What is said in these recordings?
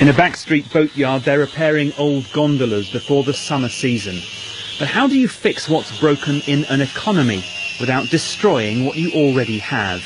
In a backstreet boatyard, they're repairing old gondolas before the summer season. But how do you fix what's broken in an economy without destroying what you already have?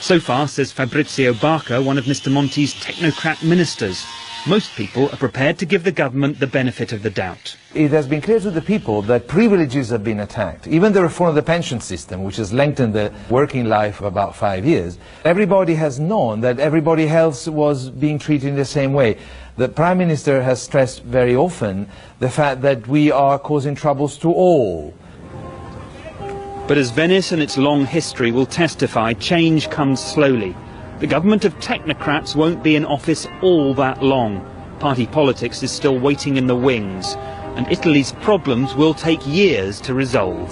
So far, says Fabrizio Barca, one of Mr Monti's technocrat ministers, most people are prepared to give the government the benefit of the doubt. It has been clear to the people that privileges have been attacked. Even the reform of the pension system, which has lengthened the working life of about five years, everybody has known that everybody else was being treated in the same way. The Prime Minister has stressed very often the fact that we are causing troubles to all. But as Venice and its long history will testify, change comes slowly. The government of technocrats won't be in office all that long. Party politics is still waiting in the wings, and Italy's problems will take years to resolve.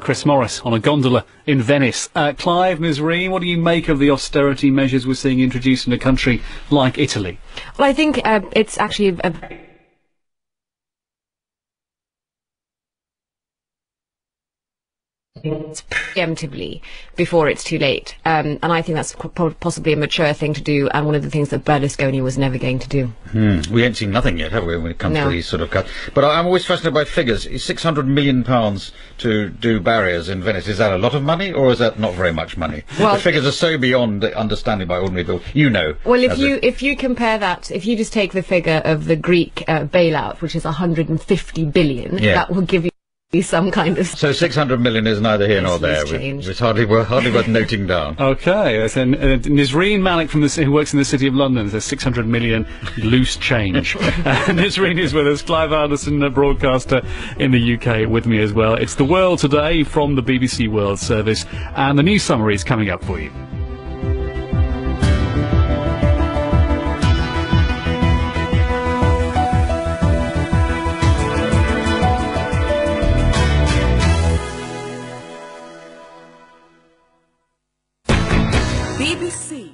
Chris Morris on a gondola in Venice. Uh, Clive Nesrine, what do you make of the austerity measures we're seeing introduced in a country like Italy? Well, I think uh, it's actually a preemptively before it's too late. Um, and I think that's possibly a mature thing to do, and one of the things that Berlusconi was never going to do. Hmm. We ain't seen nothing yet, have we, when it comes no. to these sort of cuts? But I'm always fascinated by figures. Six hundred million pounds to do barriers in Venice. Is that a lot of money, or is that not very much money? Well, the figures are so beyond understanding by ordinary people. You know. Well, if you if you compare that, if you just take the figure of the Greek uh, bailout, which is 150 billion, yeah. that will give you some kind of. So 600 million is neither here nor there. It's hardly worth, hardly worth noting down. Okay, so, uh, Nesrine Malik from the, who works in the City of London says 600 million loose change. uh, Nesrine is with us, Clive Anderson, a broadcaster in the UK, with me as well. It's the World Today from the BBC World Service, and the news summary is coming up for you. BBC